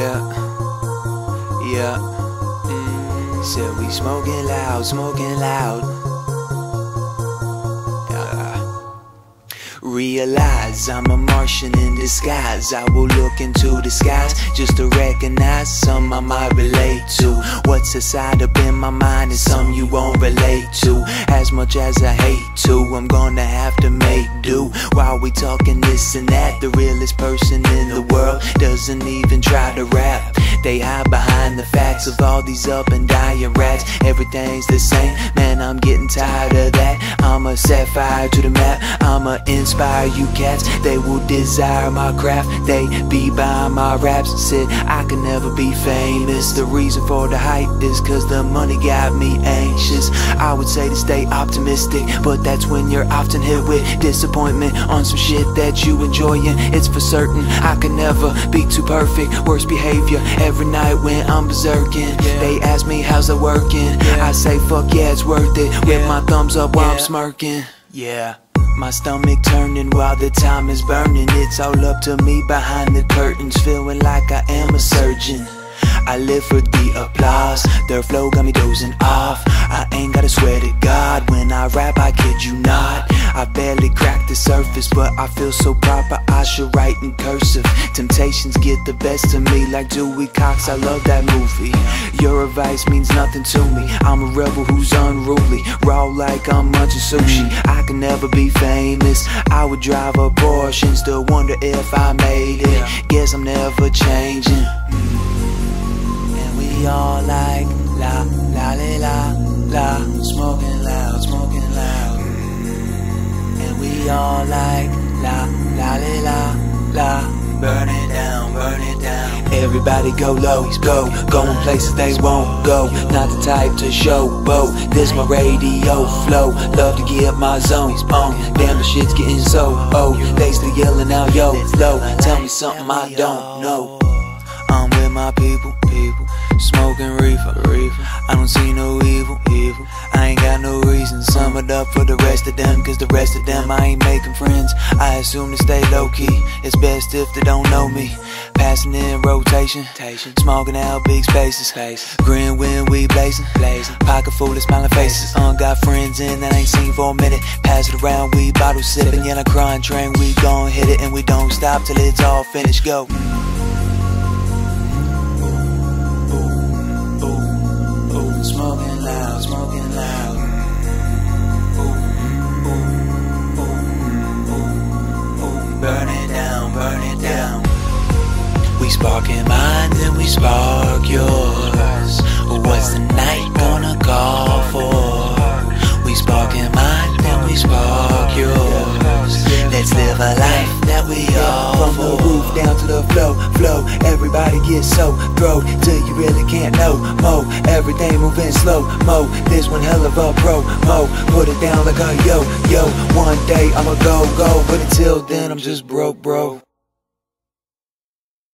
Yeah, yeah. Mm. Said we smoking loud, smoking loud. Realize I'm a Martian in disguise. I will look into the skies just to recognize some I might relate to. What's inside up in my mind is some you won't relate to. As much as I hate to, I'm gonna have to make do. While we talking this and that, the realest person in the world doesn't even try to rap. They hide behind the facts of all these up and dying rats. Everything's the same, man. I'm getting tired of that. I'ma set fire to the map. I'ma inspire you cats. They will desire my craft. They be buying my raps. Said I can never be famous. The reason for the hype is cause the money got me anxious. I would say to stay optimistic, but that's when you're often hit with disappointment on some shit that you enjoying. It's for certain I can never be too perfect. Worst behavior every night when I'm berserking. They ask me how's it working. I say fuck yeah, it's worth it. With my thumbs up while I'm smirking. Yeah. My stomach turning while the time is burning. It's all up to me behind the curtains, feeling like I am a surgeon. I live for the applause. Their flow got me dozing off. I ain't gotta swear to God when I rap. I kid you not. I barely cracked the surface, but I feel so proper. I should write in cursive. Temptations get the best of me, like Dewey Cox. I love that movie. Your advice means nothing to me. I'm a rebel who's unruly, raw like I'm munching sushi. I can never be famous. I would drive a Porsche and still wonder if I made it. Guess I'm never changing. We all like la la la la smoking loud, smoking loud. And we all like la la la la burn it down, burn it down. Everybody go low, go, going places they won't go. Not the type to show boat. This my radio flow. Love to get my zones on. Damn, the shit's getting so oh. They still yelling out yo low. Tell me something I don't know. I'm with my people, smoking reefer, reefer. I don't see no evil, evil. I ain't got no reason. Sum it up for the rest of them, cause the rest of them I ain't making friends. I assume to stay low key. It's best if they don't know me. Passing in rotation, smoking out big spaces. Grin when we blazing, blazing. Pocket full of smiling faces. Uh, got friends in that ain't seen for a minute. Pass it around, we bottle sipping. Yeah, a crying train, we gon' hit it and we don't stop till it's all finished. Go. Smoking loud. Burn it down, burn it down. We spark sparking mine, then we spark yours. What's the night gonna call for? We spark sparking mine, then we spark yours. Let's live a life that we all From the roof down to the flow, flow. Everybody get so throw till you really can't know. Everything moving slow mo. This one hell of a pro mo. Put it down like a yo yo. One day I'ma go go, but until then I'm just broke, bro.